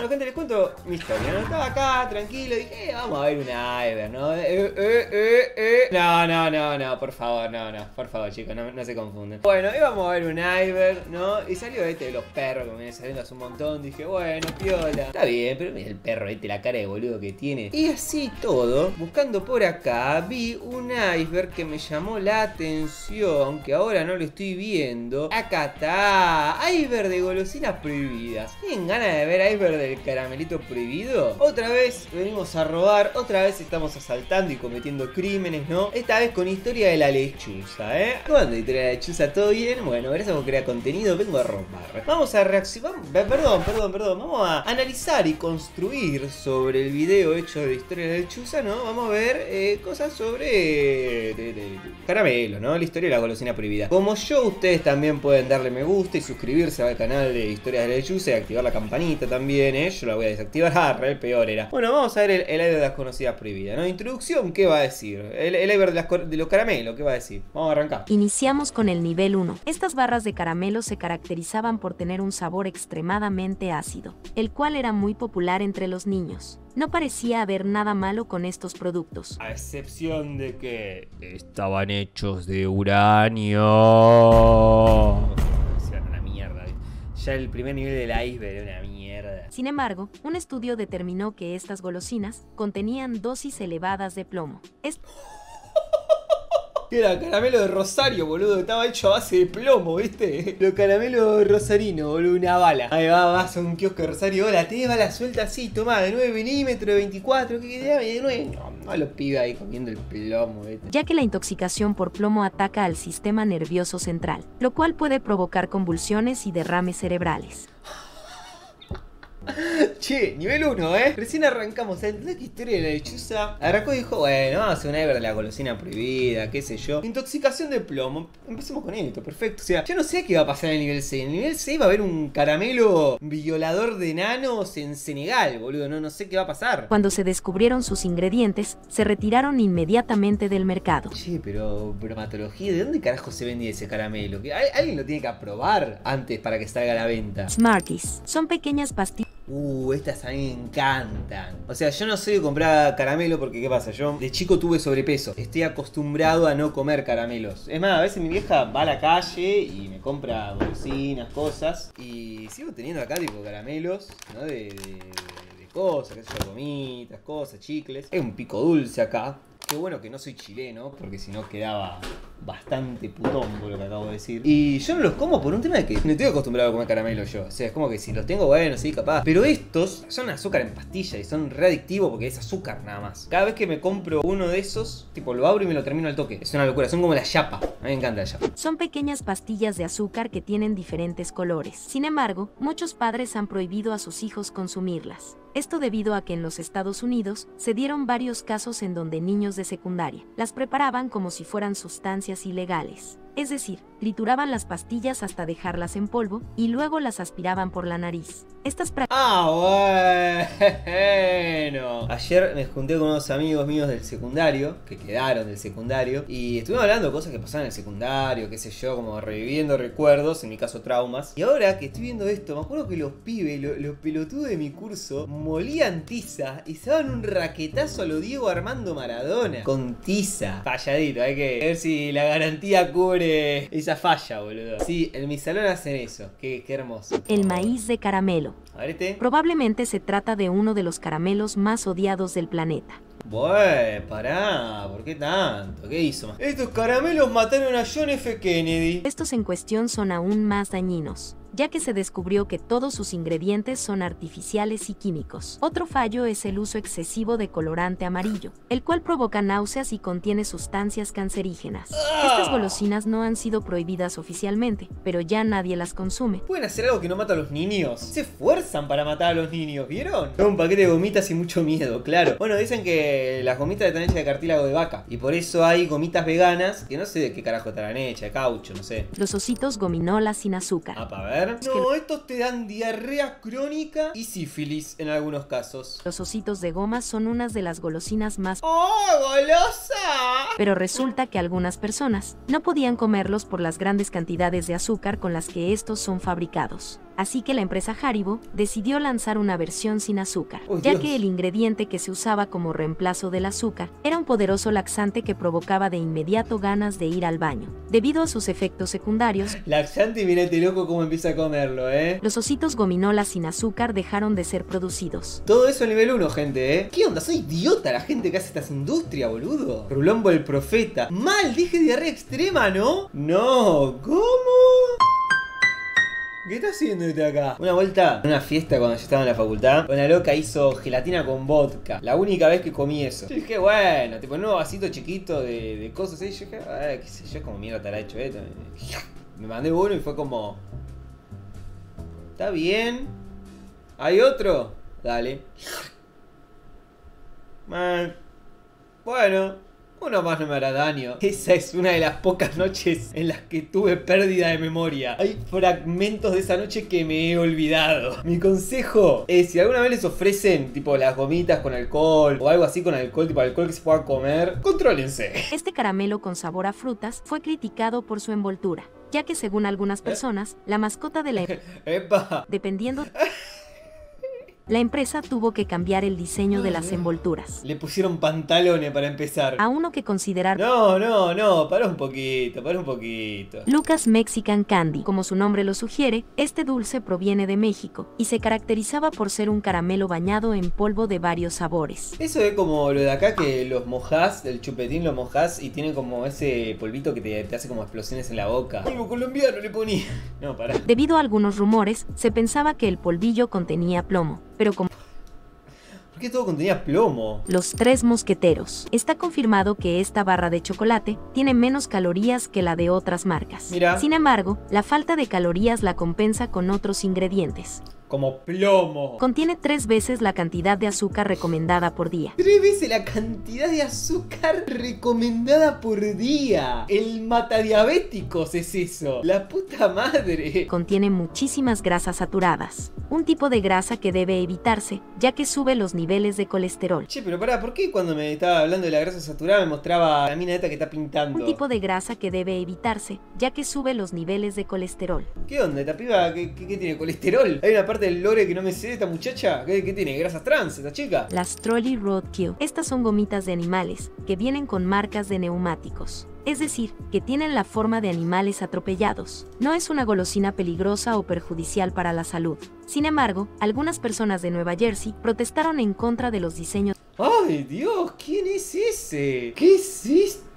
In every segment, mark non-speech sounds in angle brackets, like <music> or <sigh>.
Bueno, gente, les cuento mi historia, ¿no? Estaba acá, tranquilo, dije, eh, vamos a ver un Iver, ¿no? Eh, eh. No, no, no, no, por favor, no, no, por favor, chicos, no, se confunden. Bueno, íbamos a ver un Iver, ¿no? Y salió este de los perros que me viene saliendo hace un montón. Dije, bueno, piola. Está bien, pero mira el perro este, la cara de boludo que tiene. Y así todo, buscando por acá, vi un iceberg que me llamó la atención, que ahora no lo estoy viendo. Acá está, iceberg de golosinas prohibidas. ¿Tienen ganas de ver iceberg del caramelito prohibido? Otra vez venimos a robar, otra vez estamos asaltando y cometiendo crímenes, ¿no? Esta vez con historia de la lechuza, ¿eh? ¿Cuándo historia de la lechuza? ¿Todo bien? Bueno, gracias por crear contenido, vengo a robar. Vamos a reaccionar, perdón, perdón, perdón, vamos a analizar y construir sobre el video hecho de historia de la lechuza, ¿no? Vamos a ver eh, cosas sobre caramelo, ¿no? La historia de la golosina prohibida. Como yo, ustedes también pueden darle me gusta y suscribirse al canal de historias de la lechuza y activar la campanita también, ¿eh? Yo la voy a desactivar, <laughs> ah, el peor era. Bueno, vamos a ver el, el de las conocidas prohibidas, ¿no? Introducción, ¿qué va a decir? El, el de, de los caramelos, ¿qué va a decir? Vamos a arrancar. Iniciamos con el nivel 1. Estas barras de caramelo se caracterizaban por tener un sabor extremadamente ácido, el cual era muy popular entre los niños. No parecía haber nada malo con estos productos. A excepción de que estaban hechos de uranio. Ya el primer nivel del iceberg era una mierda. Sin embargo, un estudio determinó que estas golosinas contenían dosis elevadas de plomo. Es era caramelo de Rosario, boludo. Estaba hecho a base de plomo, ¿viste? Los caramelos rosarino, boludo. Una bala. Ahí va, vas a un kiosco de Rosario. Hola, tenés bala suelta así, tomá, de 9 milímetros, de 24, ¿qué de 9? No, no los pibes ahí comiendo el plomo, ¿viste? Ya que la intoxicación por plomo ataca al sistema nervioso central, lo cual puede provocar convulsiones y derrames cerebrales. <laughs> Che, nivel 1, ¿eh? Recién arrancamos. ¿Entendés qué historia de la lechuza? Arrancó y dijo, bueno, vamos a hacer una Ever de la golosina prohibida, qué sé yo. Intoxicación de plomo. Empecemos con esto, perfecto. O sea, yo no sé qué va a pasar en el nivel 6. En el nivel 6 va a haber un caramelo violador de enanos en Senegal, boludo. No, no sé qué va a pasar. Cuando se descubrieron sus ingredientes, se retiraron inmediatamente del mercado. Che, pero bromatología, ¿de dónde carajo se vendía ese caramelo? ¿Alguien lo tiene que aprobar antes para que salga a la venta? Smarties. Son pequeñas pastillas Uh, estas a mí me encantan. O sea, yo no soy de comprar caramelo porque, ¿qué pasa? Yo de chico tuve sobrepeso. Estoy acostumbrado a no comer caramelos. Es más, a veces mi vieja va a la calle y me compra golosinas, cosas. Y sigo teniendo acá, tipo, caramelos, ¿no? De, de, cosas, qué sé gomitas, cosas, chicles. Hay un pico dulce acá. Qué bueno que no soy chileno, porque si no quedaba bastante putón por lo que acabo de decir. Y yo no los como por un tema de que no estoy acostumbrado a comer caramelo yo. O sea, es como que si los tengo, bueno, sí, capaz. Pero estos son azúcar en pastilla y son readictivos porque es azúcar nada más. Cada vez que me compro uno de esos, tipo lo abro y me lo termino al toque. Es una locura, son como la chapa. A mí me encanta la chapa. Son pequeñas pastillas de azúcar que tienen diferentes colores. Sin embargo, muchos padres han prohibido a sus hijos consumirlas. Esto debido a que en los Estados Unidos se dieron varios casos en donde niños de secundaria las preparaban como si fueran sustancias ilegales. Es decir, trituraban las pastillas hasta dejarlas en polvo y luego las aspiraban por la nariz. Estas Ah, bueno. Ayer me junté con unos amigos míos del secundario, que quedaron del secundario, y estuvimos hablando de cosas que pasaban en el secundario, qué sé yo, como reviviendo recuerdos, en mi caso traumas. Y ahora que estoy viendo esto, me acuerdo que los pibes, los, pelotudos de mi curso, molían tiza y se daban un raquetazo a lo Diego Armando Maradona. Con tiza. Falladito, hay que ver si la garantía cubre esa falla, boludo. Sí, en mi salón hacen eso. Qué, qué hermoso. El maíz de caramelo. A ver este. Probablemente se trata de uno de los caramelos más odiados del planeta. Bueh, pará, ¿por qué tanto? ¿Qué hizo? Estos caramelos mataron a John F. Kennedy. Estos en cuestión son aún más dañinos ya que se descubrió que todos sus ingredientes son artificiales y químicos. Otro fallo es el uso excesivo de colorante amarillo, el cual provoca náuseas y contiene sustancias cancerígenas. Estas ah. golosinas no han sido prohibidas oficialmente, pero ya nadie las consume. ¿Pueden hacer algo que no mata a los niños? Se esfuerzan para matar a los niños, ¿vieron? Un paquete de gomitas y mucho miedo, claro. Bueno, dicen que las gomitas están hechas de cartílago de vaca, y por eso hay gomitas veganas que no sé de qué carajo estarán hechas, de caucho, no sé. Los ositos gominolas sin azúcar. Ah, para ver. No, estos te dan diarrea crónica y sífilis en algunos casos. Los ositos de goma son unas de las golosinas más... ¡Oh, golosa! Pero resulta que algunas personas no podían comerlos por las grandes cantidades de azúcar con las que estos son fabricados. Así que la empresa Haribo decidió lanzar una versión sin azúcar, ¡Oh, ya Dios! que el ingrediente que se usaba como reemplazo del azúcar era un poderoso laxante que provocaba de inmediato ganas de ir al baño. Debido a sus efectos secundarios, <gasps> Laxante y mira este loco cómo empieza a comerlo, ¿eh? los ositos gominolas sin azúcar dejaron de ser producidos. Todo eso a nivel 1, gente, ¿eh? ¿Qué onda? Soy idiota la gente que hace estas industrias, boludo. Rulombo el profeta. Mal, dije diarrea extrema, ¿no? No, ¿cómo? ¿Qué está haciendo este acá? Una vuelta, en una fiesta cuando yo estaba en la facultad, una loca hizo gelatina con vodka. La única vez que comí eso. Yo dije, bueno, tipo un vasito chiquito de, de cosas ahí. Yo dije, "Ay, qué sé yo, como mierda te hará hecho esto. Me mandé uno y fue como. Está bien. ¿Hay otro? Dale. Man. Bueno, uno más no me hará daño. Esa es una de las pocas noches en las que tuve pérdida de memoria. Hay fragmentos de esa noche que me he olvidado. Mi consejo es, si alguna vez les ofrecen tipo las gomitas con alcohol o algo así con alcohol, tipo alcohol que se pueda comer, contrólense. Este caramelo con sabor a frutas fue criticado por su envoltura, ya que según algunas personas, la mascota de la <laughs> Epa. dependiendo <laughs> la empresa tuvo que cambiar el diseño de las envolturas Le pusieron pantalones para empezar. a uno que considerar No, no, no, para un poquito, para un poquito. Lucas Mexican Candy. Como su nombre lo sugiere, este dulce proviene de México y se caracterizaba por ser un caramelo bañado en polvo de varios sabores. Eso es como lo de acá que los mojás, del chupetín lo mojás y tiene como ese polvito que te, te hace como explosiones en la boca. Polvo colombiano le ponía. No, pará. Debido a algunos rumores, se pensaba que el polvillo contenía plomo, pero como ¿Por qué todo contenía plomo? los tres mosqueteros, está confirmado que esta barra de chocolate tiene menos calorías que la de otras marcas. Mira. Sin embargo, la falta de calorías la compensa con otros ingredientes. Como plomo. Contiene tres veces la cantidad de azúcar recomendada por día. Tres veces la cantidad de azúcar recomendada por día. El matadiabéticos es eso. La puta madre. Contiene muchísimas grasas saturadas, un tipo de grasa que debe evitarse, ya que sube los niveles de colesterol. Che, pero pará, ¿por qué cuando me estaba hablando de la grasa saturada me mostraba la mina esta que está pintando? Un tipo de grasa que debe evitarse, ya que sube los niveles de colesterol. ¿Qué onda? ¿Esta piba qué, qué- qué tiene? ¿Colesterol? Hay una parte del lore que no me sé de esta muchacha. ¿Qué, qué tiene? ¿Grasas trans esta chica? Las Trolley Roadkill. Estas son gomitas de animales que vienen con marcas de neumáticos. Es decir, que tienen la forma de animales atropellados. No es una golosina peligrosa o perjudicial para la salud. Sin embargo, algunas personas de Nueva Jersey protestaron en contra de los diseños. ¡Ay, Dios! ¿Quién es ese? ¿Qué es esto?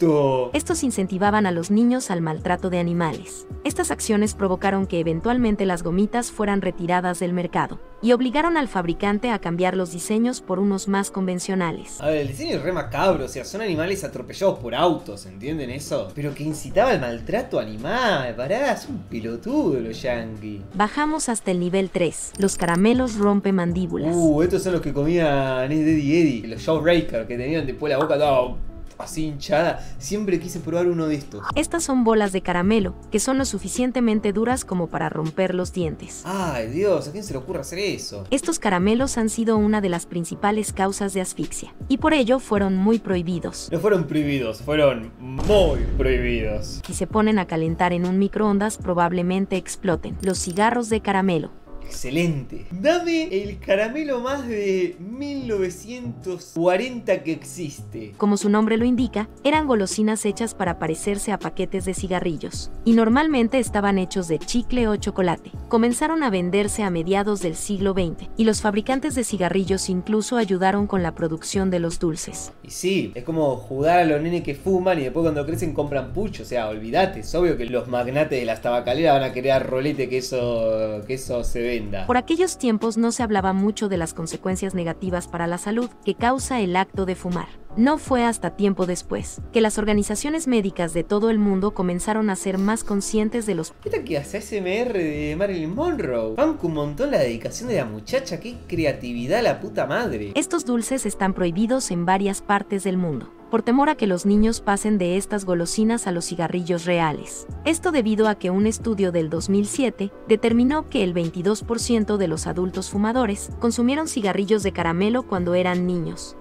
Estos incentivaban a los niños al maltrato de animales. Estas acciones provocaron que eventualmente las gomitas fueran retiradas del mercado y obligaron al fabricante a cambiar los diseños por unos más convencionales. A ver, el diseño es re macabro, o sea, son animales atropellados por autos, ¿entienden eso? Pero que incitaba al maltrato animal, pará, es un pelotudo los yankees. Bajamos hasta el nivel 3, los caramelos rompe mandíbulas. Uh, estos son los que comían Eddie Eddie, los Jawbreaker, que tenían después la boca toda así hinchada. Siempre quise probar uno de estos. Estas son bolas de caramelo, que son lo suficientemente duras como para romper los dientes. Ay, Dios, ¿a quién se le ocurre hacer eso? Estos caramelos han sido una de las principales causas de asfixia, y por ello fueron muy prohibidos. No fueron prohibidos, fueron muy prohibidos. Si se ponen a calentar en un microondas probablemente exploten. Los cigarros de caramelo. Excelente. Dame el caramelo más de 1940 que existe. Como su nombre lo indica, eran golosinas hechas para parecerse a paquetes de cigarrillos, y normalmente estaban hechos de chicle o chocolate. Comenzaron a venderse a mediados del siglo XX, y los fabricantes de cigarrillos incluso ayudaron con la producción de los dulces. Y sí, es como jugar a los nenes que fuman y después cuando crecen compran pucho. O sea, olvídate, es obvio que los magnates de las tabacaleras van a querer a rolete que eso, que eso se Por aquellos tiempos no se hablaba mucho de las consecuencias negativas para la salud que causa el acto de fumar. No fue hasta tiempo después que las organizaciones médicas de todo el mundo comenzaron a ser más conscientes de los ¿Esta que hace SMR de Marilyn Monroe? Banco un montón la dedicación de la muchacha, qué creatividad la puta madre. Estos dulces están prohibidos en varias partes del mundo, por temor a que los niños pasen de estas golosinas a los cigarrillos reales. Esto debido a que un estudio del 2007 determinó que el 22% de los adultos fumadores consumieron cigarrillos de caramelo cuando eran niños.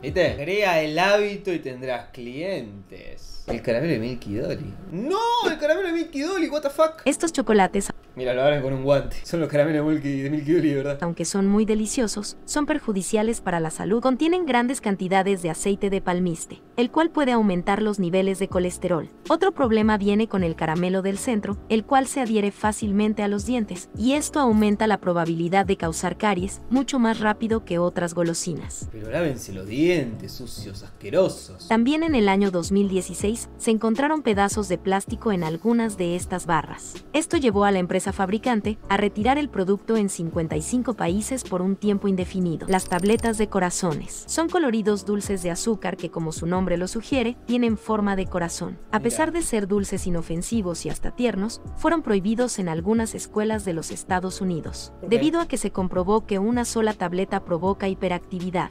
¿Viste? Crea el hábito y tendrás clientes. El caramelo de Milky Dolly. ¡No! ¡El caramelo de Milky Dolly! ¿What the fuck? Estos chocolates Mira, lo abren con un guante. Son los caramelos de Milky, Way, ¿verdad? aunque son muy deliciosos, son perjudiciales para la salud. Contienen grandes cantidades de aceite de palmiste, el cual puede aumentar los niveles de colesterol. Otro problema viene con el caramelo del centro, el cual se adhiere fácilmente a los dientes, y esto aumenta la probabilidad de causar caries mucho más rápido que otras golosinas. Pero lávense los dientes, sucios, asquerosos. También en el año 2016 se encontraron pedazos de plástico en algunas de estas barras. Esto llevó a la empresa fabricante a retirar el producto en 55 países por un tiempo indefinido. Las tabletas de corazones son coloridos dulces de azúcar que, como su nombre lo sugiere, tienen forma de corazón. A pesar de ser dulces inofensivos y hasta tiernos, fueron prohibidos en algunas escuelas de los Estados Unidos, debido a que se comprobó que una sola tableta provoca hiperactividad.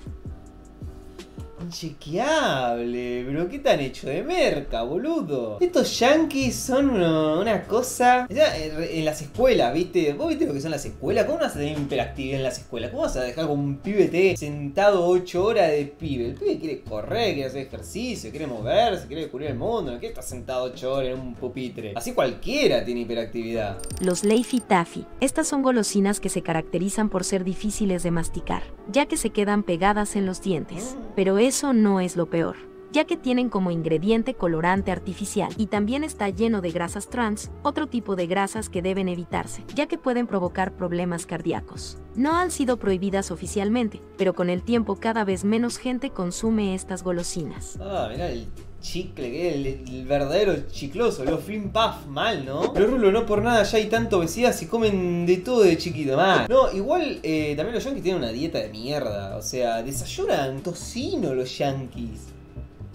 Inchequeable, pero ¿qué tan hecho de merca, boludo? Estos yankees son uno- una cosa. Ya, eh, en las escuelas, ¿viste? ¿Vos viste lo que son las escuelas? ¿Cómo vas a tener hiperactividad en las escuelas? ¿Cómo vas a dejar con un pibe te sentado 8 horas de pibe? El pibe quiere correr, quiere hacer ejercicio, quiere moverse, quiere descubrir el mundo. ¿No quiere estar sentado 8 horas en un pupitre? Así cualquiera tiene hiperactividad. Los Laffy Taffy. Estas son golosinas que se caracterizan por ser difíciles de masticar, ya que se quedan pegadas en los dientes. Pero eso no es lo peor ya que tienen como ingrediente colorante artificial y también está lleno de grasas trans, otro tipo de grasas que deben evitarse, ya que pueden provocar problemas cardíacos. No han sido prohibidas oficialmente, pero con el tiempo cada vez menos gente consume estas golosinas. Ah, mirá el chicle, el, el verdadero chicloso, los Flim Puff, mal, ¿no? Pero Rulo, no por nada ya hay tanta obesidad, si comen de todo de chiquito, mal. No, igual eh, también los yankees tienen una dieta de mierda, o sea, desayunan tocino los yankees.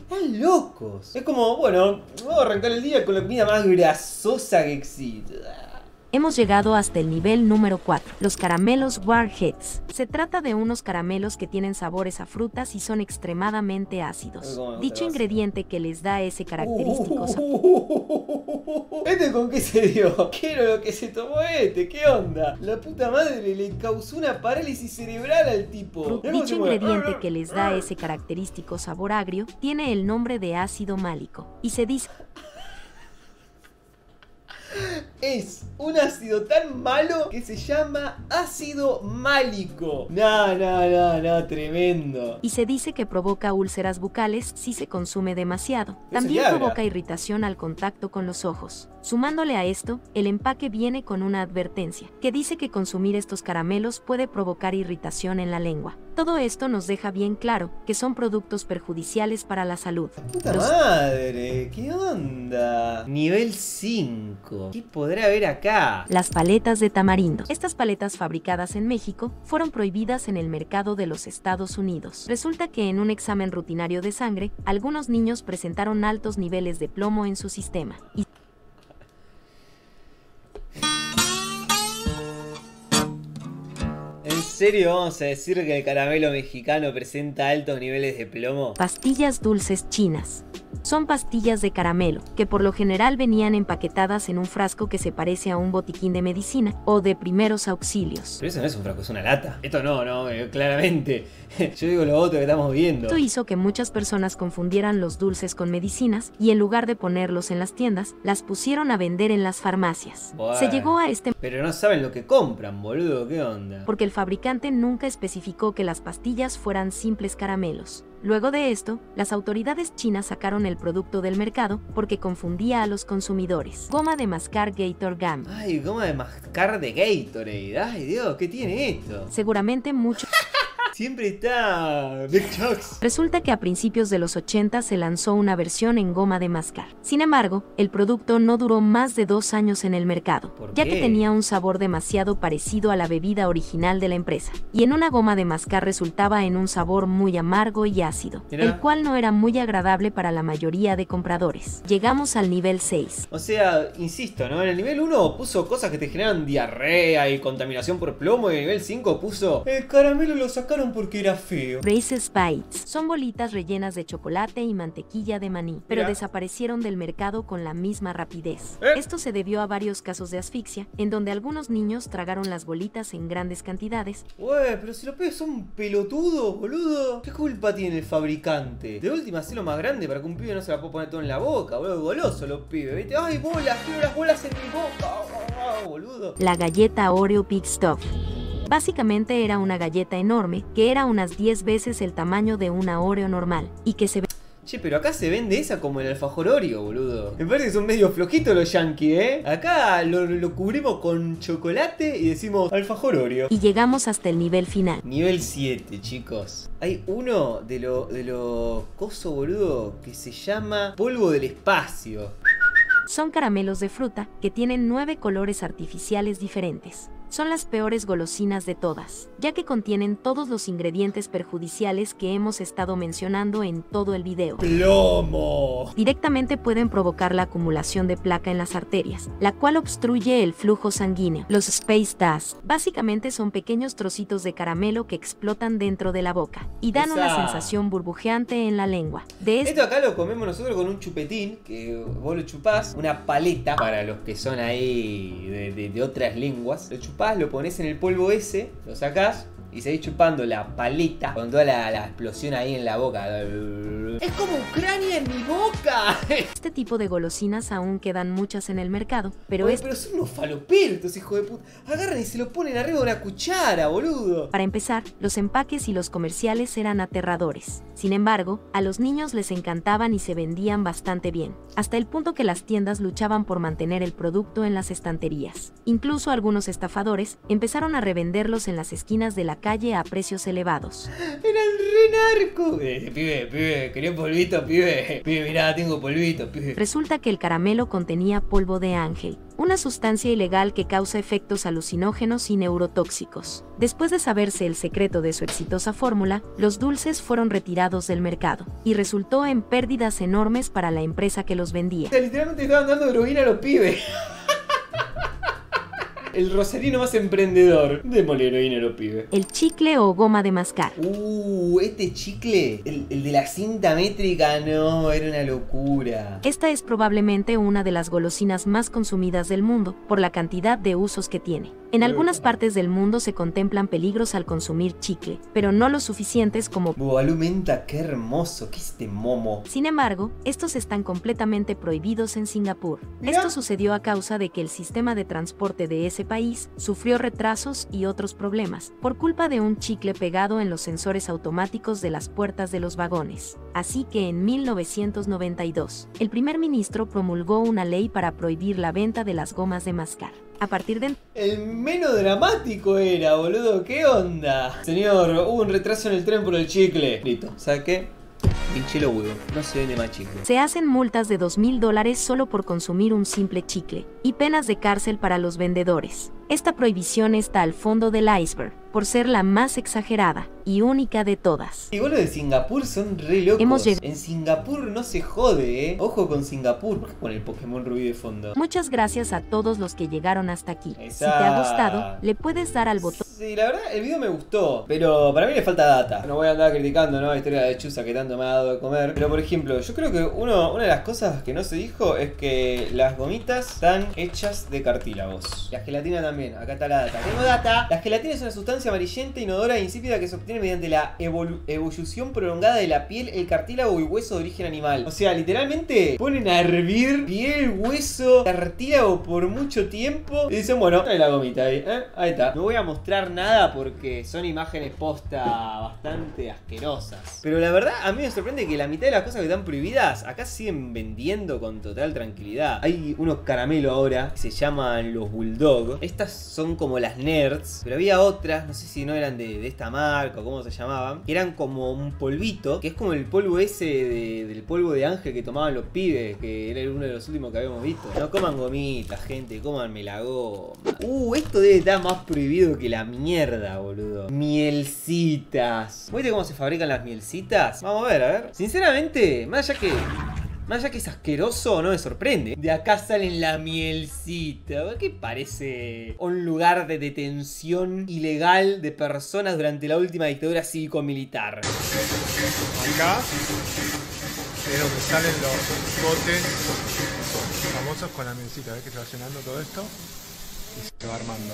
Están locos. Es como, bueno, vamos a arrancar el día con la comida más grasosa que existe. Hemos llegado hasta el nivel número 4, los caramelos Warheads. Se trata de unos caramelos que tienen sabores a frutas y son extremadamente ácidos. Dicho ingrediente que les da ese característico sabor ¿Este con qué se dio? Quiero lo que se tomó este, ¿qué onda? La puta madre le causó una parálisis cerebral al tipo. Dicho ingrediente que les da ese característico sabor agrio tiene el nombre de ácido málico y se dice <laughs> Es un ácido tan malo que se llama ácido málico. No, no, no, no, tremendo. y se dice que provoca úlceras bucales si se consume demasiado. También provoca irritación al contacto con los ojos. Sumándole a esto, el empaque viene con una advertencia, que dice que consumir estos caramelos puede provocar irritación en la lengua. Todo esto nos deja bien claro que son productos perjudiciales para la salud. Puta Los- madre, ¿qué onda? Nivel 5. ¿Qué podrá haber acá? Las paletas de tamarindo. Estas paletas fabricadas en México fueron prohibidas en el mercado de los Estados Unidos. Resulta que en un examen rutinario de sangre, algunos niños presentaron altos niveles de plomo en su sistema y ¿En serio vamos a decir que el caramelo mexicano presenta altos niveles de plomo? pastillas dulces chinas. Son pastillas de caramelo, que por lo general venían empaquetadas en un frasco que se parece a un botiquín de medicina o de primeros auxilios. Pero eso no es un frasco, es una lata. Esto no, no, eh, claramente. <laughs> Yo digo lo otro que estamos viendo. Esto hizo que muchas personas confundieran los dulces con medicinas y en lugar de ponerlos en las tiendas, las pusieron a vender en las farmacias. Bueno. Se llegó a este Pero no saben lo que compran, boludo, ¿qué onda? porque el fabricante nunca especificó que las pastillas fueran simples caramelos. Luego de esto, las autoridades chinas sacaron el producto del mercado porque confundía a los consumidores. Goma de mascar Gator Gum. Ay, goma de mascar de Gatorade. Ay, Dios, ¿qué tiene esto? Seguramente muchos <laughs> Siempre está Big Chucks. Resulta que a principios de los 80 se lanzó una versión en goma de mascar. Sin embargo, el producto no duró más de dos años en el mercado, ¿Por ya que tenía un sabor demasiado parecido a la bebida original de la empresa. Y en una goma de mascar resultaba en un sabor muy amargo y ácido, el cual no era muy agradable para la mayoría de compradores. Llegamos al nivel 6. O sea, insisto, ¿no? En el nivel 1 puso cosas que te generan diarrea y contaminación por plomo. Y en el nivel 5 puso. El caramelo lo sacaron porque era feo. Reese's Bites son bolitas rellenas de chocolate y mantequilla de maní, pero desaparecieron del mercado con la misma rapidez. ¿Eh? Esto se debió a varios casos de asfixia, en donde algunos niños tragaron las bolitas en grandes cantidades Güey, pero si los pibes son pelotudos, boludo. ¿Qué culpa tiene el fabricante? De última, hacelo más grande para que un pibe no se la pueda poner todo en la boca, boludo. Goloso los pibes, ¿viste? ¡Ay, bolas! Quiero las bolas en mi boca. boludo. La galleta Oreo Big Stuff. Básicamente era una galleta enorme, que era unas 10 veces el tamaño de una Oreo normal, y que se Che, pero acá se vende esa como el alfajor Oreo, boludo. Me parece que son medio flojitos los yankees, ¿eh? Acá lo, lo cubrimos con chocolate y decimos alfajor Oreo. y llegamos hasta el nivel final. Nivel 7, chicos. Hay uno de lo, de lo coso, boludo, que se llama polvo del espacio. Son caramelos de fruta que tienen nueve colores artificiales diferentes. Son las peores golosinas de todas, ya que contienen todos los ingredientes perjudiciales que hemos estado mencionando en todo el video. ¡Plomo! Directamente pueden provocar la acumulación de placa en las arterias, la cual obstruye el flujo sanguíneo. Los Space Dust básicamente son pequeños trocitos de caramelo que explotan dentro de la boca y dan una sensación burbujeante en la lengua. De este Esto acá lo comemos nosotros con un chupetín, que vos lo chupás, una paleta, para los que son ahí de, de- de otras lenguas. Lo chupás, lo pones en el polvo ese, lo sacás y seguís chupando la paleta con toda la, la explosión ahí en la boca. Es como Ucrania en mi boca. <laughs> Este tipo de golosinas aún quedan muchas en el mercado, pero Oye, es pero son unos faloperos, estos hijos de puta. Agarran y se lo ponen arriba de una cuchara, boludo. Para empezar, los empaques y los comerciales eran aterradores. Sin embargo, a los niños les encantaban y se vendían bastante bien, hasta el punto que las tiendas luchaban por mantener el producto en las estanterías. Incluso algunos estafadores empezaron a revenderlos en las esquinas de la calle a precios elevados. Eran re narco. Eh, pibe, pibe, quería polvito, pibe. Pibe, mirá, tengo polvito, pibe. Resulta que el caramelo contenía polvo de ángel, una sustancia ilegal que causa efectos alucinógenos y neurotóxicos. Después de saberse el secreto de su exitosa fórmula, los dulces fueron retirados del mercado, y resultó en pérdidas enormes para la empresa que los vendía. O sea, literalmente estaban dando heroína a los pibes. El rosarino más emprendedor. Démosle heroína a los pibes. El chicle o goma de mascar. Uh, este chicle, el, el de la cinta métrica, no, era una locura. Esta es probablemente una de las golosinas más consumidas del mundo por la cantidad de usos que tiene. En algunas partes del mundo se contemplan peligros al consumir chicle, pero no lo suficientes como Bubalú menta, qué hermoso, qué es este momo. Sin embargo, estos están completamente prohibidos en Singapur. Mira. Esto sucedió a causa de que el sistema de transporte de ese país sufrió retrasos y otros problemas por culpa de un chicle pegado en los sensores automáticos de las puertas de los vagones. Así que en 1992, el primer ministro promulgó una ley para prohibir la venta de las gomas de mascar. A partir de El menos dramático era, boludo, ¿qué onda? Señor, hubo un retraso en el tren por el chicle. Listo, ¿sabe qué? Pinché los huevos, no se vende más chicle. Se hacen multas de 2.000 dólares solo por consumir un simple chicle y penas de cárcel para los vendedores. Esta prohibición está al fondo del iceberg, por ser la más exagerada y única de todas. Igual los de Singapur son re locos. Hemos En Singapur no se jode, eh. Ojo con Singapur. ¿Por qué pone el Pokémon Rubí de fondo? Muchas gracias a todos los que llegaron hasta aquí. Si te ha gustado, le puedes dar al botón Sí, la verdad, el video me gustó, pero para mí le falta data. No voy a andar criticando, ¿no? La historia de Chusa que tanto me ha dado de comer. Pero por ejemplo, yo creo que uno, una de las cosas que no se dijo es que las gomitas están hechas de cartílagos. La gelatina también, acá está la data. Tengo data. La gelatina es una sustancia amarillenta, inodora e insípida que se obtiene mediante la evolu- evolución prolongada de la piel, el cartílago y hueso de origen animal. O sea, literalmente ponen a hervir piel, hueso, cartílago por mucho tiempo y dicen, bueno, trae la gomita ahí, ¿eh? Ahí está. No voy a mostrar nada porque son imágenes posta bastante asquerosas. Pero la verdad, a mí me sorprende que la mitad de las cosas que están prohibidas acá siguen vendiendo con total tranquilidad. Hay unos caramelos ahora que se llaman los Bulldog. Son como las nerds, pero había otras, no sé si no eran de, esta marca o cómo se llamaban, que eran como un polvito, que es como el polvo ese de- del polvo de ángel que tomaban los pibes, que era uno de los últimos que habíamos visto. No coman gomitas, gente, coman la goma. Uh, esto debe estar más prohibido que la mierda, boludo. Mielcitas. ¿Viste cómo se fabrican las mielcitas? Vamos a ver, a ver. Sinceramente, más allá que. Más allá que es asqueroso, no me sorprende. De acá salen la mielcita. ¿Qué parece un lugar de detención ilegal de personas durante la última dictadura cívico-militar? Acá es donde salen los botes famosos con la mesita. ¿Ves que se va llenando todo esto? Y se va armando.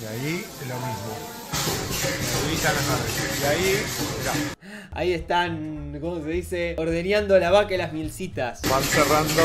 Y ahí lo mismo. Y ahí mirá, Ahí están, ¿cómo se dice? Ordeñando la vaca y las mielcitas. van cerrando.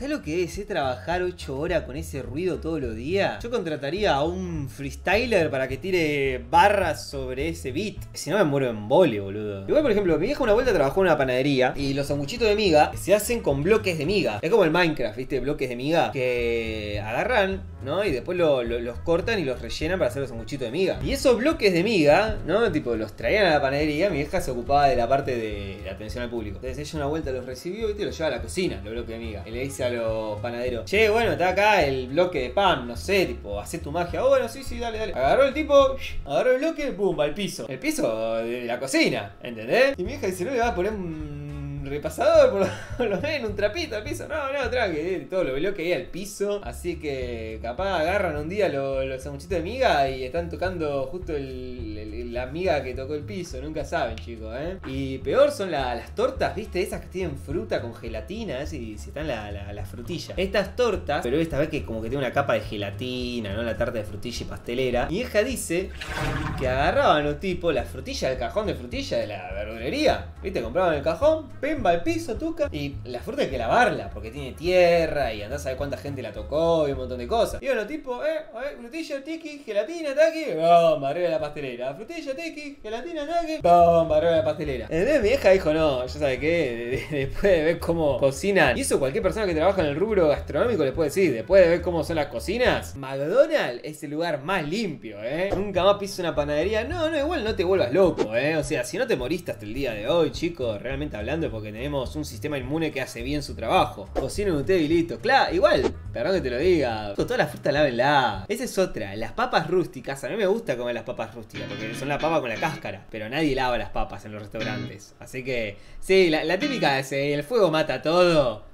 ¿Sabes lo que es eh, trabajar 8 horas con ese ruido todos los días? Yo contrataría a un freestyler para que tire barras sobre ese beat. Si no me muero en vole, boludo. Igual, por ejemplo, mi vieja una vuelta trabajó en una panadería y los sanguchitos de miga se hacen con bloques de miga. Es como el Minecraft, ¿viste? Bloques de miga que agarran, ¿no? Y después lo- lo- los cortan y los rellenan para hacer los sanguchitos de miga. Y esos bloques de miga, ¿no? Tipo, los traían a la panadería. Mi vieja se ocupaba de la parte de atención al público. Entonces ella una vuelta los recibió ¿viste? y los lleva a la cocina, los bloques de miga. Y le dice a los panaderos, che, bueno, está acá el bloque de pan, no sé, tipo, hacé tu magia. Oh, bueno, sí, sí, dale, dale. Agarró el tipo, agarró el bloque, pum, al piso. El piso de la cocina, ¿entendés? Y mi hija dice, no le vas a poner un repasador <laughs> por lo, menos, un trapito al piso. No, no, tranqui, eh, todo lo bloque ahí al piso. Así que capaz agarran un día lo- los sanguchitos de miga y están tocando justo la miga que tocó el piso. Nunca saben, chicos, ¿eh? Y peor son la- las tortas, ¿viste? Esas que tienen fruta con gelatina, si, si están la, la, la frutilla. Estas tortas, pero esta vez que como que tiene una capa de gelatina, ¿no? La tarta de frutilla y pastelera. Y hija dice que agarraban los tipos la frutilla del cajón de frutilla de la verdulería. ¿Viste? Compraban el cajón, pemba al piso, tuca. Y la fruta hay que lavarla porque tiene tierra y andás a ver cuánta gente la tocó y un montón de cosas. Y bueno, tipo, eh, a ver, frutilla, tiki, gelatina, taqui, bomba, arriba de la pastelera. Frutilla, tiki, gelatina, taqui, bomba, arriba de la pastelera. Entonces mi vieja dijo, no, ya sabe qué, de- de- después de ver cómo cocinan. Y eso cualquier persona que trabaja en el rubro gastronómico le puede decir, después de ver cómo son las cocinas, McDonald's es el lugar más limpio, eh. Nunca más pises una panadería. No, no, igual no te vuelvas loco, eh. O sea, si no te moriste hasta el día de hoy, chicos, realmente hablando es porque tenemos un sistema inmune que hace bien su trabajo. Cocinen ustedes y listo. Claro, igual, perdón que te lo diga. Toda la fruta lávenla. Esa es otra. Las papas rústicas, a mí me gusta comer las papas rústicas porque son la papa con la cáscara. Pero nadie lava las papas en los restaurantes. Así que, sí, la, la típica es eh, el fuego mata todo.